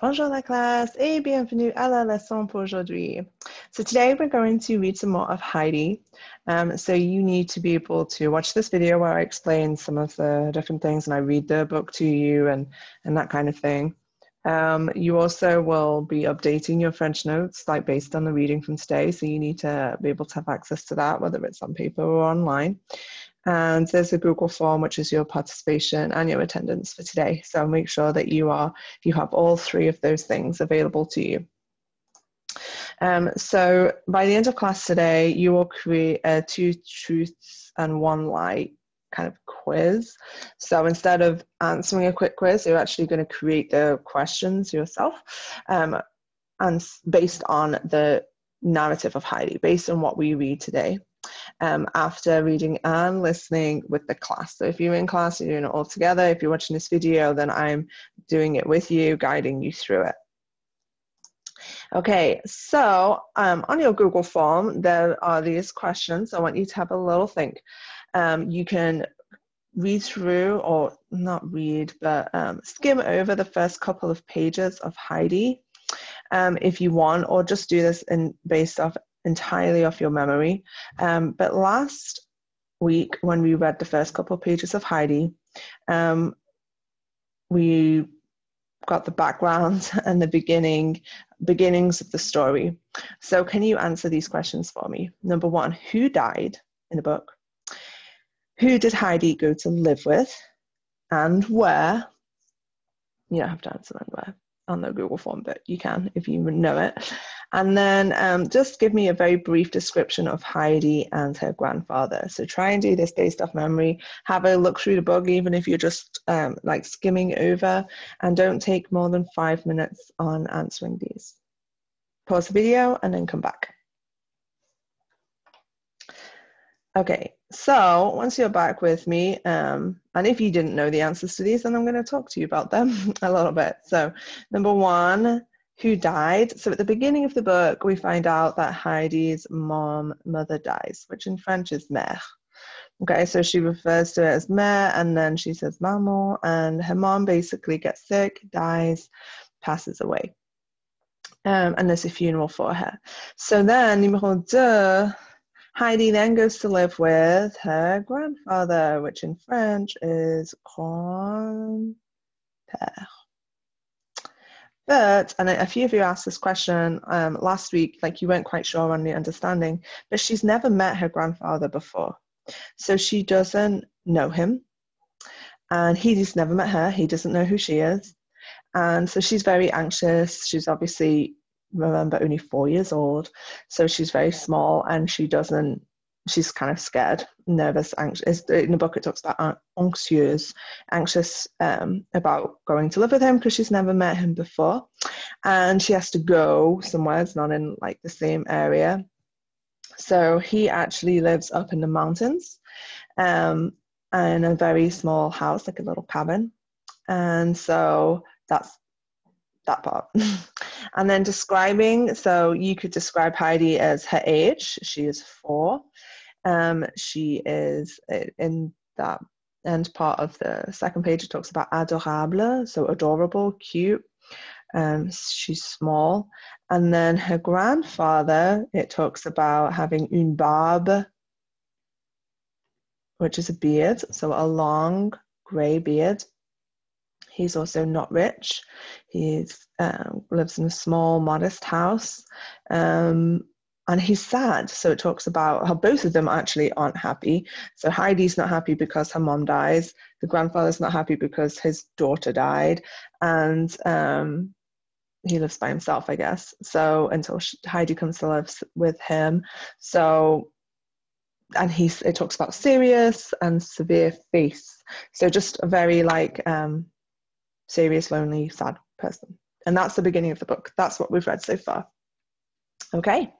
Bonjour la classe et bienvenue à la leçon pour aujourd'hui. So today we're going to read some more of Heidi. Um, so you need to be able to watch this video where I explain some of the different things and I read the book to you and, and that kind of thing. Um, you also will be updating your French notes like based on the reading from today. So you need to be able to have access to that, whether it's on paper or online. And there's a Google form, which is your participation and your attendance for today. So make sure that you are you have all three of those things available to you. Um, so by the end of class today, you will create a two truths and one lie kind of quiz. So instead of answering a quick quiz, you're actually going to create the questions yourself, um, and based on the narrative of Heidi, based on what we read today um, after reading and listening with the class. So if you're in class, you're doing it all together. If you're watching this video, then I'm doing it with you, guiding you through it. Okay, so um, on your Google form, there are these questions. I want you to have a little think. Um, you can read through, or not read, but um, skim over the first couple of pages of Heidi um, if you want, or just do this in based off entirely off your memory. Um, but last week, when we read the first couple of pages of Heidi, um, we got the background and the beginning beginnings of the story. So can you answer these questions for me? Number one, who died in the book? Who did Heidi go to live with? And where? You don't have to answer that where on the Google form, but you can if you know it. And then um, just give me a very brief description of Heidi and her grandfather. So try and do this based off memory. Have a look through the book, even if you're just um, like skimming over, and don't take more than five minutes on answering these. Pause the video and then come back. Okay, so once you're back with me, um, and if you didn't know the answers to these, then I'm going to talk to you about them a little bit. So, number one, who died? So, at the beginning of the book, we find out that Heidi's mom, mother dies, which in French is mère. Okay, so she refers to it as mère, and then she says maman, and her mom basically gets sick, dies, passes away. Um, and there's a funeral for her. So then, numéro deux, Heidi then goes to live with her grandfather, which in French is grand-père. But, and a few of you asked this question um, last week, like you weren't quite sure on the understanding, but she's never met her grandfather before. So she doesn't know him. And he's never met her. He doesn't know who she is. And so she's very anxious. She's obviously remember only four years old so she's very small and she doesn't she's kind of scared nervous anxious in the book it talks about anxious anxious um, about going to live with him because she's never met him before and she has to go somewhere it's not in like the same area so he actually lives up in the mountains um, in a very small house like a little cabin and so that's that part. and then describing, so you could describe Heidi as her age. She is four. Um, she is uh, in that end part of the second page, it talks about adorable, so adorable, cute. Um, she's small. And then her grandfather, it talks about having une barbe, which is a beard, so a long grey beard. He's also not rich. He um, lives in a small, modest house. Um, and he's sad. So it talks about how both of them actually aren't happy. So Heidi's not happy because her mom dies. The grandfather's not happy because his daughter died. And um, he lives by himself, I guess. So until she, Heidi comes to live with him. So and he's it talks about serious and severe face. So just a very like um, serious, lonely, sad person. And that's the beginning of the book. That's what we've read so far. Okay,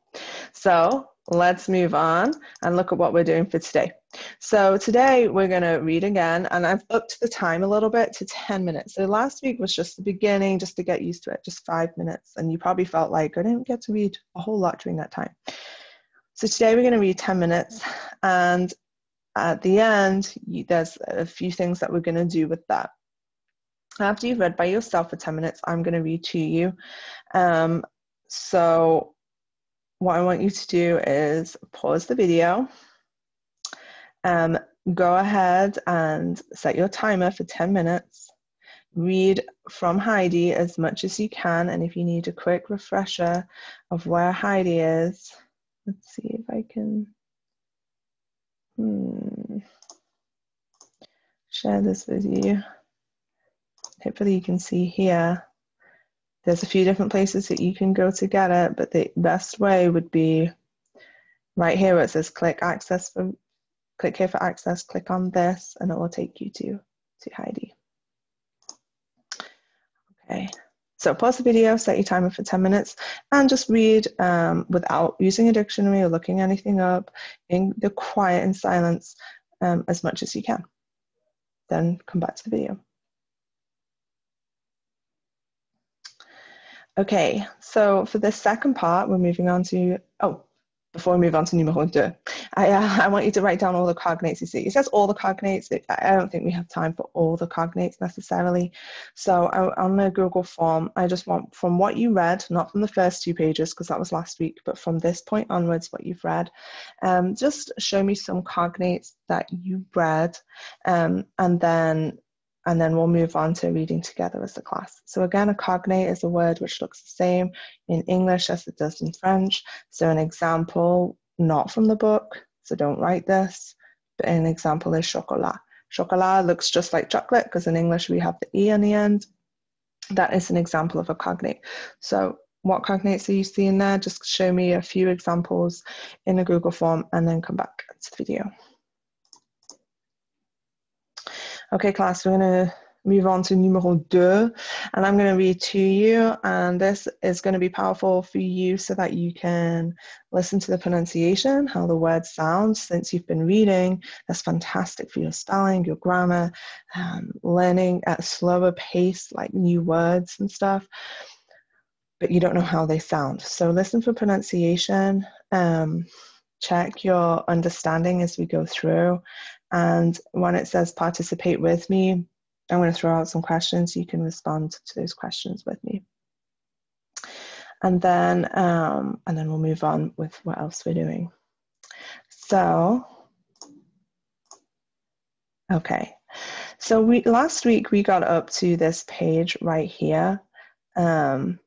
so let's move on and look at what we're doing for today. So today we're going to read again, and I've upped the time a little bit to 10 minutes. So last week was just the beginning, just to get used to it, just five minutes. And you probably felt like I didn't get to read a whole lot during that time. So today we're going to read 10 minutes, and at the end, there's a few things that we're going to do with that. After you've read by yourself for 10 minutes, I'm going to read to you. Um, so, what I want you to do is pause the video, um, go ahead and set your timer for 10 minutes. Read from Heidi as much as you can, and if you need a quick refresher of where Heidi is, let's see if I can hmm, share this with you hopefully you can see here, there's a few different places that you can go to get it, but the best way would be right here where it says click access for click here for access, click on this, and it will take you to, to Heidi. Okay, so pause the video, set your timer for 10 minutes, and just read um, without using a dictionary or looking anything up in the quiet and silence um, as much as you can. Then come back to the video. Okay, so for the second part, we're moving on to, oh, before we move on to numéro deux, I, uh, I want you to write down all the cognates you see. It says all the cognates. I don't think we have time for all the cognates necessarily. So I, on the Google form, I just want from what you read, not from the first two pages, because that was last week, but from this point onwards, what you've read, um, just show me some cognates that you read, um, and then and then we'll move on to reading together as a class. So again, a cognate is a word which looks the same in English as it does in French. So an example, not from the book, so don't write this, but an example is chocolat. Chocolat looks just like chocolate because in English we have the E on the end. That is an example of a cognate. So what cognates are you seeing there? Just show me a few examples in a Google form and then come back to the video. Okay, class, we're going to move on to numéro deux, and I'm going to read to you, and this is going to be powerful for you so that you can listen to the pronunciation, how the word sounds since you've been reading. That's fantastic for your spelling, your grammar, um, learning at a slower pace, like new words and stuff. But you don't know how they sound. So listen for pronunciation. Um, check your understanding as we go through and when it says participate with me, I'm going to throw out some questions. You can respond to those questions with me. And then, um, and then we'll move on with what else we're doing. So, okay. So we last week we got up to this page right here. Um,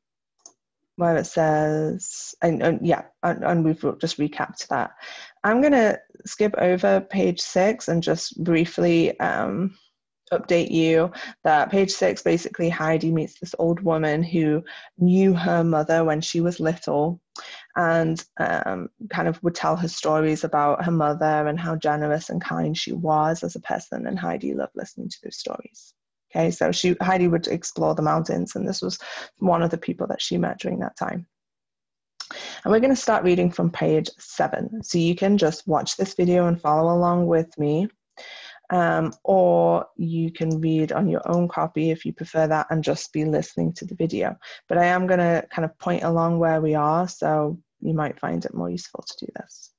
where it says, and, and yeah, and, and, we've just recapped that. I'm going to skip over page six and just briefly um, update you that page six basically Heidi meets this old woman who knew her mother when she was little and um, kind of would tell her stories about her mother and how generous and kind she was as a person. And Heidi loved listening to those stories. Okay, so she Heidi would explore the mountains, and this was one of the people that she met during that time. And we're going to start reading from page seven. So you can just watch this video and follow along with me, um, or you can read on your own copy if you prefer that and just be listening to the video. But I am going to kind of point along where we are, so you might find it more useful to do this.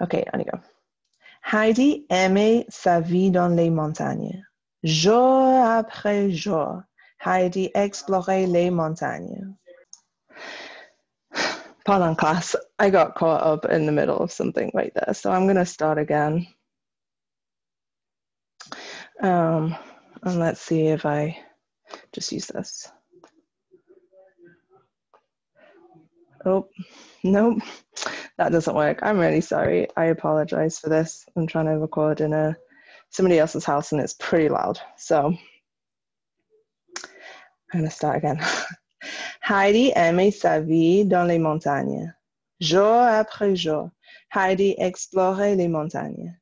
Okay, on you go. Heidi aimait sa vie dans les montagnes. Jour après jour, Heidi explorait les montagnes. Pardon, class. I got caught up in the middle of something right there, so I'm going to start again. Um, and let's see if I just use this. Oh, nope, that doesn't work. I'm really sorry. I apologize for this. I'm trying to record in a somebody else's house and it's pretty loud. So I'm going to start again. Heidi aimait sa vie dans les montagnes. Jour après jour, Heidi explorait les montagnes.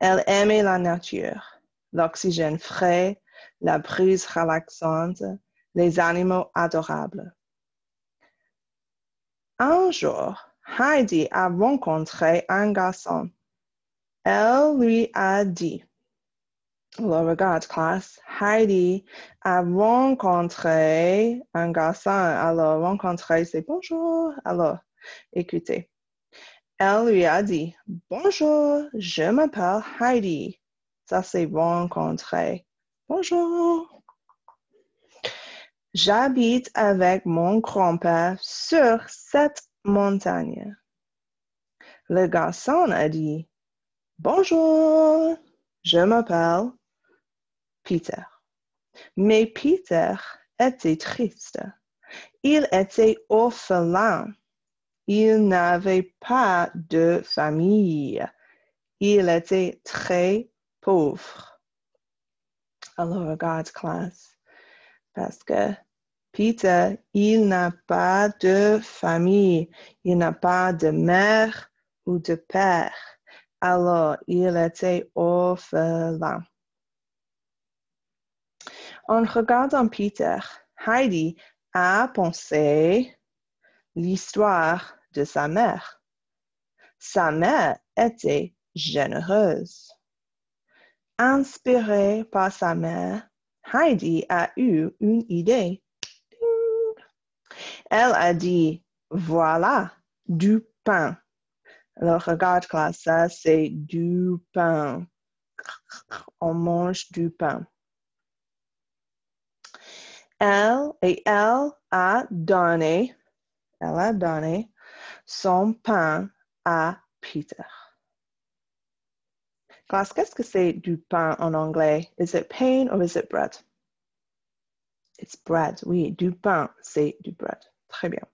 Elle aimait la nature, l'oxygène frais, la brise relaxante, les animaux adorables. Un jour, Heidi a rencontré un garçon. Elle lui a dit, le regard classe, Heidi a rencontré un garçon. Alors, rencontrer, c'est bonjour. Alors, écoutez. Elle lui a dit, bonjour, je m'appelle Heidi. Ça, c'est rencontrer. Bonjour. J'habite avec mon grand-père sur cette montagne. Le garçon a dit Bonjour, je m'appelle Peter. Mais Peter était triste. Il était orphelin. Il n'avait pas de famille. Il était très pauvre. Alors regarde classe, parce que Peter, il n'a pas de famille, il n'a pas de mère ou de père. Alors il était orphelin. En regardant Peter, Heidi a pensé l'histoire de sa mère. Sa mère était généreuse. Inspirée par sa mère, Heidi a eu une idée. Elle a dit, voilà, du pain. Alors regarde classe, ça c'est du pain. On mange du pain. Elle et elle a donné, elle a donné son pain à Peter. Classe, qu'est-ce que c'est du pain en anglais? Is it pain or is it bread? It's bread, oui, du pain, c'est du bread. Très bien.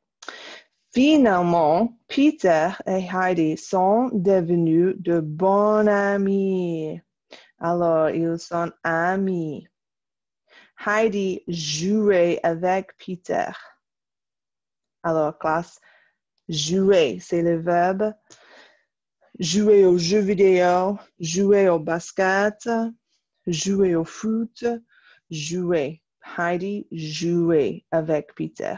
Finalement, Peter et Heidi sont devenus de bons amis. Alors, ils sont amis. Heidi jouait avec Peter. Alors, classe, jouer, c'est le verbe jouer aux jeux vidéo, jouer au basket, jouer au foot, jouer. Heidi jouait avec Peter.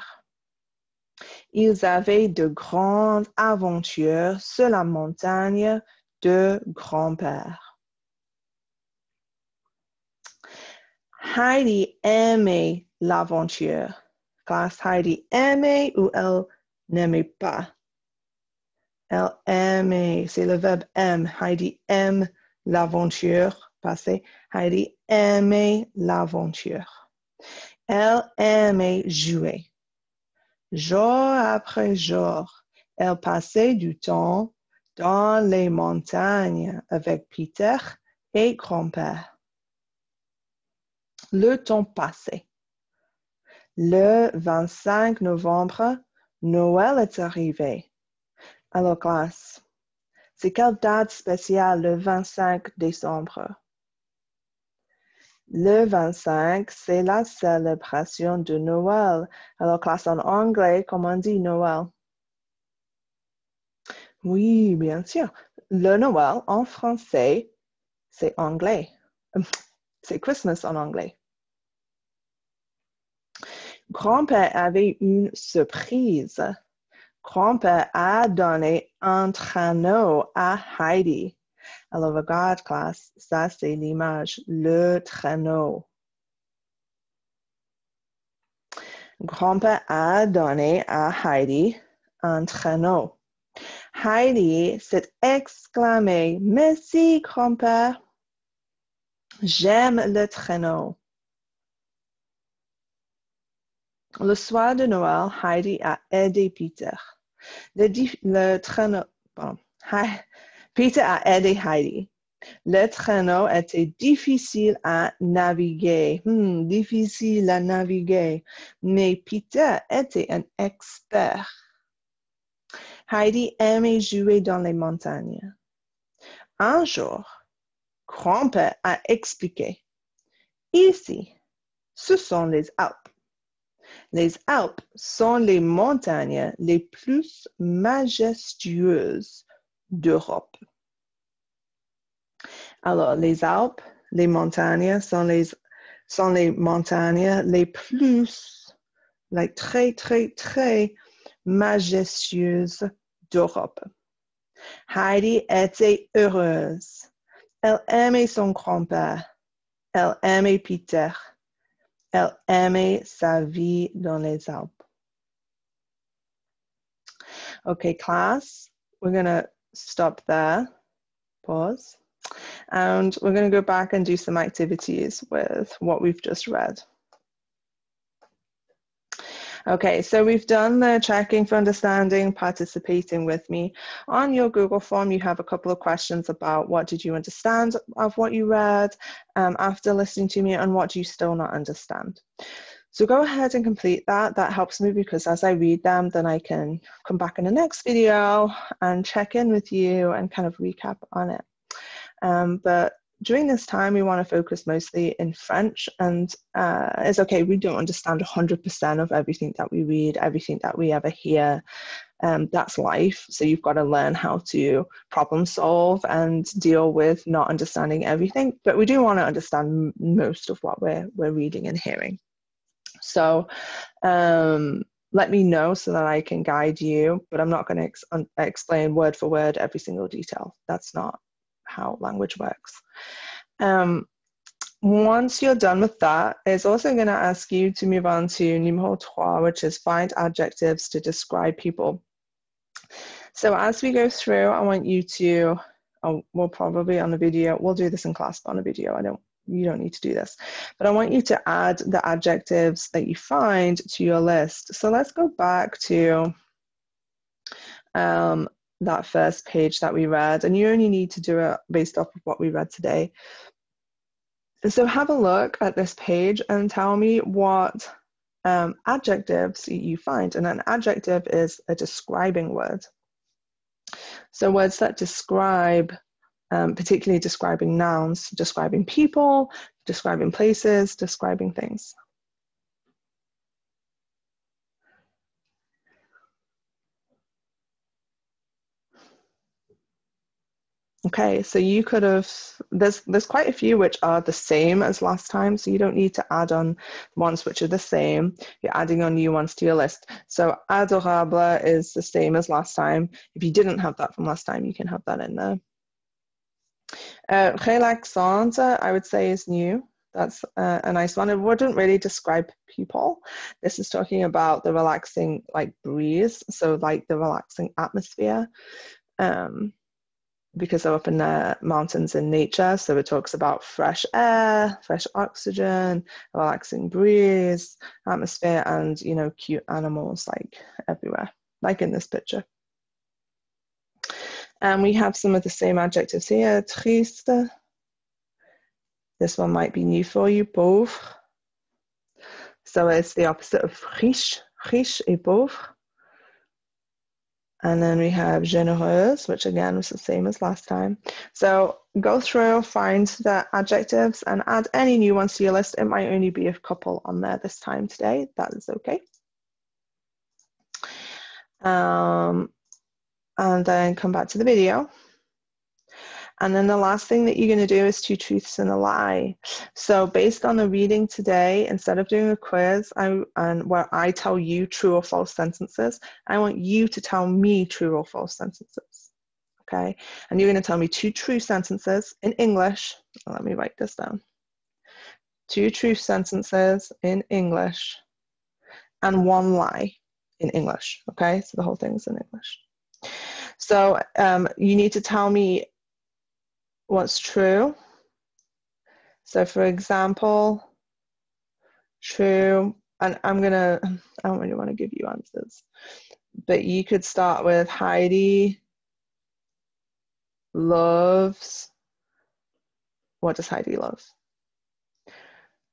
Ils avaient de grandes aventures sur la montagne de grand-père. Heidi aimait l'aventure. Classe Heidi aimait ou elle n'aimait pas? Elle aimait, c'est le verbe aime. Heidi aime l'aventure passé. Heidi aimait l'aventure. Elle aimait jouer. Jour après jour, elle passait du temps dans les montagnes avec Peter et grand-père. Le temps passait. Le 25 novembre, Noël est arrivé. Alors, classe, c'est quelle date spéciale le 25 décembre? Le 25, c'est la célébration de Noël. Alors, classe en anglais, comment on dit Noël? Oui, bien sûr. Le Noël en français, c'est anglais. C'est Christmas en anglais. Grand-père avait une surprise grand-père a donné un traîneau à Heidi. Alors, regarde, classe, ça c'est l'image, le traîneau. Grand-père a donné à Heidi un traîneau. Heidi s'est exclamé, Merci, grand-père. J'aime le traîneau. Le soir de Noël, Heidi a aidé Peter. Le, traîneau, Peter a aidé Heidi. Le traîneau était difficile à naviguer. Hmm, difficile à naviguer. Mais Peter était un expert. Heidi aimait jouer dans les montagnes. Un jour, grand-père a expliqué. Ici, ce sont les Alpes. Les Alpes sont les montagnes les plus majestueuses d'Europe. Alors, les Alpes, les montagnes sont les, sont les montagnes les plus, like, très, très, très majestueuses d'Europe. Heidi était heureuse. Elle aimait son grand-père. Elle aimait Peter. Elle aimait sa vie dans les Alpes. Okay, class, we're going to stop there. Pause. And we're going to go back and do some activities with what we've just read. Okay, so we've done the checking for understanding, participating with me. On your Google form, you have a couple of questions about what did you understand of what you read um, after listening to me and what do you still not understand. So go ahead and complete that. That helps me because as I read them, then I can come back in the next video and check in with you and kind of recap on it. Um, but during this time, we want to focus mostly in French, and uh, it's okay, we don't understand 100% of everything that we read, everything that we ever hear. Um, that's life. So you've got to learn how to problem solve and deal with not understanding everything. But we do want to understand most of what we're, we're reading and hearing. So um, let me know so that I can guide you, but I'm not going to ex- explain word for word every single detail. That's not how language works. Um, once you're done with that, it's also going to ask you to move on to numéro trois, which is find adjectives to describe people. So as we go through, I want you to, oh, we'll probably on the video, we'll do this in class, but on a video, I don't, you don't need to do this. But I want you to add the adjectives that you find to your list. So let's go back to um, that first page that we read, and you only need to do it based off of what we read today. So have a look at this page and tell me what um, adjectives you find. And an adjective is a describing word. So words that describe, um, particularly describing nouns, describing people, describing places, describing things. Okay, so you could have, there's, there's quite a few which are the same as last time, so you don't need to add on ones which are the same. You're adding on new ones to your list. So adorable is the same as last time. If you didn't have that from last time, you can have that in there. Uh, relaxante, I would say, is new. That's uh, a nice one. It wouldn't really describe people. This is talking about the relaxing, like breeze, so like the relaxing atmosphere. Um, because they're up in the mountains in nature. So it talks about fresh air, fresh oxygen, relaxing breeze, atmosphere, and you know, cute animals like everywhere, like in this picture. And we have some of the same adjectives here. Triste. This one might be new for you, pauvre. So it's the opposite of riche, riche et pauvre. And then we have généreuse, which again was the same as last time. So go through, find the adjectives, and add any new ones to your list. It might only be a couple on there this time today. That is okay. Um, and then come back to the video. And then the last thing that you're going to do is two truths and a lie. So based on the reading today, instead of doing a quiz I, and where I tell you true or false sentences, I want you to tell me true or false sentences. Okay, and you're going to tell me two true sentences in English. Let me write this down. Two true sentences in English and one lie in English. Okay, so the whole thing is in English. So um, you need to tell me what's true. So for example, true, and I'm gonna, I don't really want to give you answers, but you could start with Heidi loves, what does Heidi love?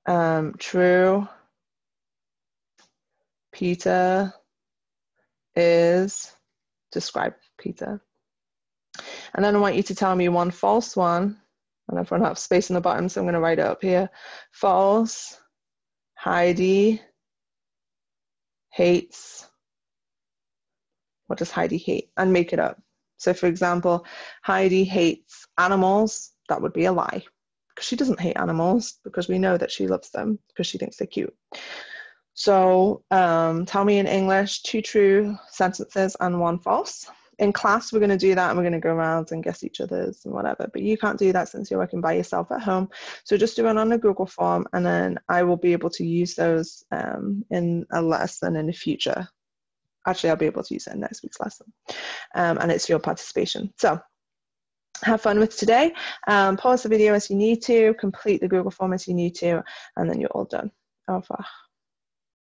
Um, true, Peter is, describe Peter. And then I want you to tell me one false one. And I've run out of space in the bottom, so I'm going to write it up here. False. Heidi hates. What does Heidi hate? And make it up. So, for example, Heidi hates animals. That would be a lie because she doesn't hate animals because we know that she loves them because she thinks they're cute. So, um, tell me in English two true sentences and one false in class we're going to do that and we're going to go around and guess each other's and whatever but you can't do that since you're working by yourself at home so just do it on a google form and then i will be able to use those um, in a lesson in the future actually i'll be able to use it in next week's lesson um, and it's your participation so have fun with today. Um, pause the video as you need to, complete the Google form as you need to, and then you're all done. Au revoir.